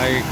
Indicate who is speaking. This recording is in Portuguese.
Speaker 1: Aí,